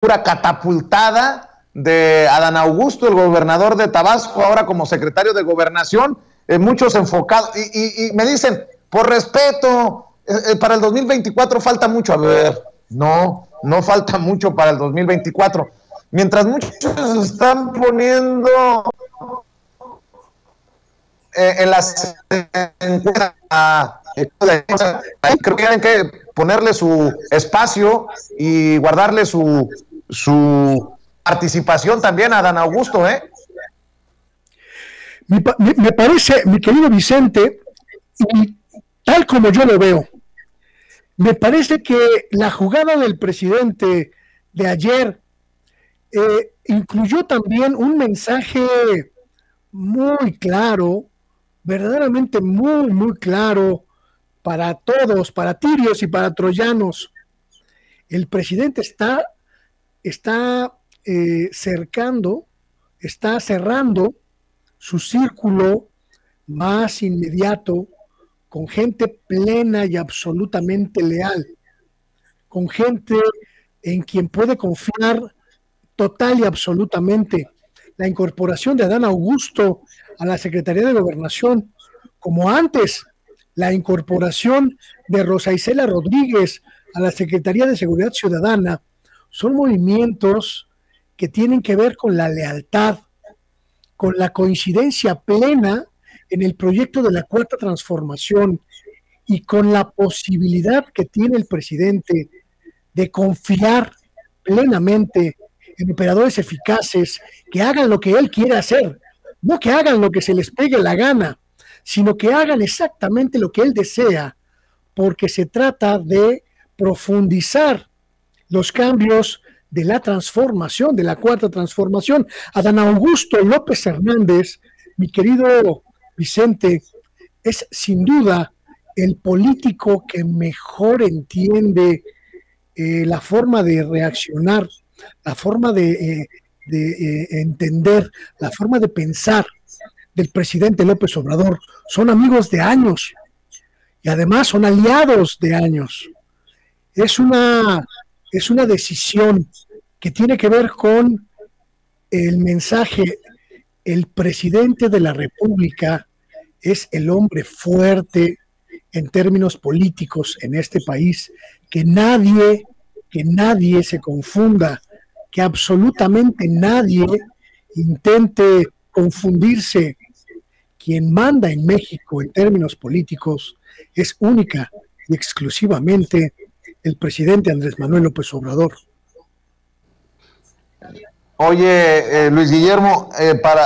catapultada de Adán Augusto, el gobernador de Tabasco, ahora como secretario de gobernación, eh, muchos enfocados, y, me dicen, por respeto, eh, eh, para el 2024 falta mucho. A ver, no, no falta mucho para el 2024. Mientras muchos están poniendo en las creo que tienen que ponerle su espacio y guardarle su, su participación también a Dan Augusto, ¿eh? Me, parece, mi querido Vicente, tal como yo lo veo, me parece que la jugada del presidente de ayer eh, incluyó también un mensaje muy claro, verdaderamente muy, muy claro para todos, para tirios y para troyanos. El presidente está, está eh, cercando, está cerrando su círculo más inmediato con gente plena y absolutamente leal, con gente en quien puede confiar total y absolutamente. La incorporación de Adán Augusto a la Secretaría de Gobernación, como antes la incorporación de Rosa Isela Rodríguez a la Secretaría de Seguridad Ciudadana, son movimientos que tienen que ver con la lealtad, con la coincidencia plena en el proyecto de la cuarta transformación y con la posibilidad que tiene el presidente de confiar plenamente en operadores eficaces que hagan lo que él quiere hacer, no que hagan lo que se les pegue la gana, sino que hagan exactamente lo que él desea, porque se trata de profundizar los cambios de la transformación, de la cuarta transformación. Adán Augusto López Hernández, mi querido Vicente, es sin duda el político que mejor entiende eh, la forma de reaccionar, la forma de, eh, eh, entender, la forma de pensar del presidente López Obrador. Son amigos de años y además son aliados de años. Es una, es una decisión que tiene que ver con el mensaje, el presidente de la República es el hombre fuerte en términos políticos en este país, que nadie, que nadie se confunda, que absolutamente nadie intente confundirse. Quien manda en México en términos políticos es única y exclusivamente el presidente Andrés Manuel López Obrador. Oye, eh, Luis Guillermo, eh, para,